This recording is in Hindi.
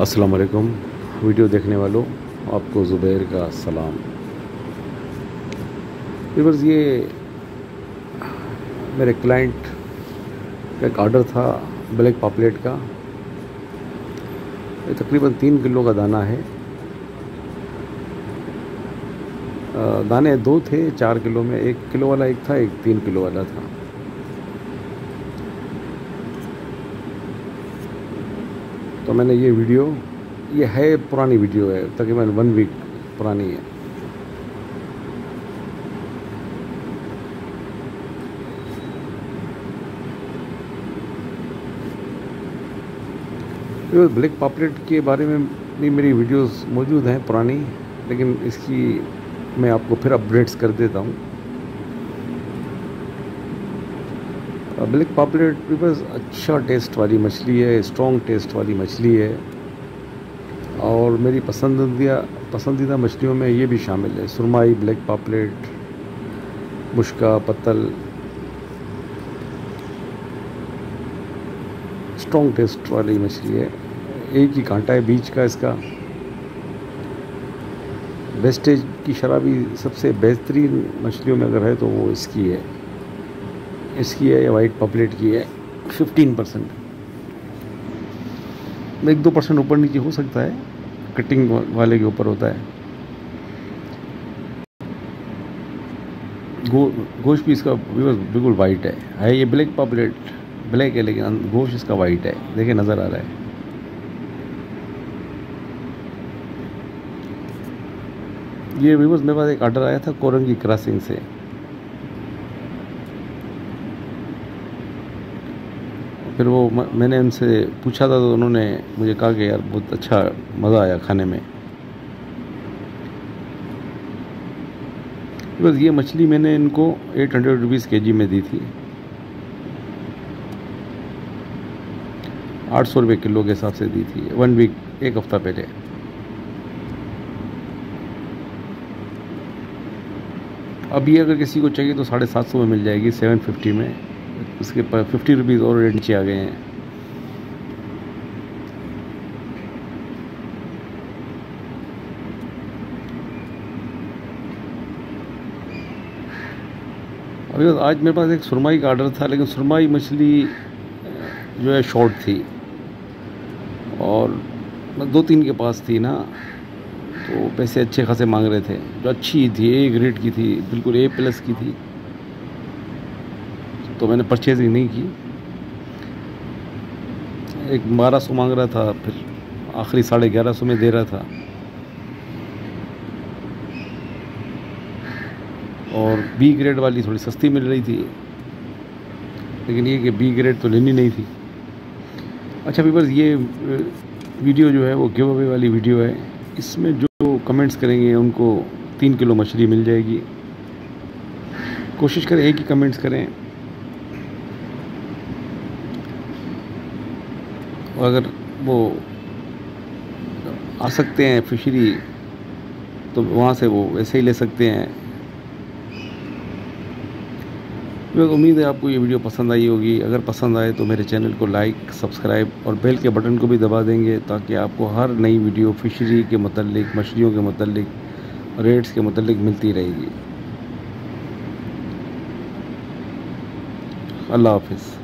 अस्सलाम वालेकुम। वीडियो देखने वालों, आपको ज़ुबैर का सलाम। बस ये मेरे क्लाइंट का एक ऑर्डर था, ब्लैक पापलेट का। ये तकरीबन तीन किलो का दाना है। दाने दो थे, चार किलो में, एक किलो वाला एक था, एक तीन किलो वाला था। तो मैंने ये वीडियो, ये है पुरानी वीडियो है, तकरीबन वन वीक पुरानी है। ब्लैक पॉपलेट के बारे में भी मेरी वीडियोस मौजूद हैं पुरानी, लेकिन इसकी मैं आपको फिर अपडेट्स कर देता हूँ। ब्लैक पॉपलेट बस अच्छा टेस्ट वाली मछली है स्ट्रॉन्ग टेस्ट वाली मछली है। और मेरी पसंदीदा पसंदीदा मछलियों में ये भी शामिल है, सुरमाई ब्लैक पॉपलेट मुश्का, पत्तल। स्ट्रॉन्ग टेस्ट वाली मछली है। एक ही कांटा है बीच का इसका। वेस्टेज की शराबी सबसे बेहतरीन मछलियों में अगर है तो वो इसकी है। इसकी है, या वाइट पॉपलेट की है फिफ्टीन परसेंट एक दो परसेंट ऊपर नीचे हो सकता है कटिंग वाले के ऊपर होता है। गो, गोश्त भी इसका बिल्कुल वाइट है। है ये ब्लैक पॉपलेट ब्लैक है, लेकिन गोश इसका वाइट है। देखिए, नज़र आ रहा है। ये व्यूवर्स मेरे पास एक ऑर्डर आया था कोरंगी क्रॉसिंग से। फिर वो मैंने उनसे पूछा था तो उन्होंने मुझे कहा कि यार बहुत अच्छा मज़ा आया खाने में। बस ये मछली मैंने इनको एट हंड्रेड रुपीज़ के जी में दी थी। आठ सौ रुपये किलो के हिसाब से दी थी, वन वीक, एक हफ़्ता पहले। अभी अगर किसी को चाहिए तो साढ़े सात सौ में मिल जाएगी, सेवन फिफ्टी में। उसके पर फिफ्टी रुपीज़ और रेट नीचे आ गए हैं। अभी आज मेरे पास एक सुरमाई का ऑर्डर था, लेकिन सुरमाई मछली जो है शॉर्ट थी। और दो तीन के पास थी ना तो पैसे अच्छे खासे मांग रहे थे। जो अच्छी थी ए ग्रेड की थी, बिल्कुल ए प्लस की थी। तो मैंने परचेजिंग नहीं की। एक बारह सौ मांग रहा था, फिर आखिरी साढ़े ग्यारह सौ में दे रहा था। और बी ग्रेड वाली थोड़ी सस्ती मिल रही थी। लेकिन ये कि बी ग्रेड तो लेनी नहीं थी। अच्छा बस ये वीडियो जो है, वो गिव अवे वाली वीडियो है। इसमें जो कमेंट्स करेंगे, उनको तीन किलो मछली मिल जाएगी। कोशिश करें एक ही कमेंट्स करें। अगर वो आ सकते हैं फिशरी तो वहाँ से वो वैसे ही ले सकते हैं। मुझे उम्मीद है आपको ये वीडियो पसंद आई होगी। अगर पसंद आए तो मेरे चैनल को लाइक सब्सक्राइब और बेल के बटन को भी दबा देंगे ताकि आपको हर नई वीडियो फिशरी के मतलब मछलियों के मतलब रेट्स के मतलब मिलती रहेगी। अल्लाह हाफिज़।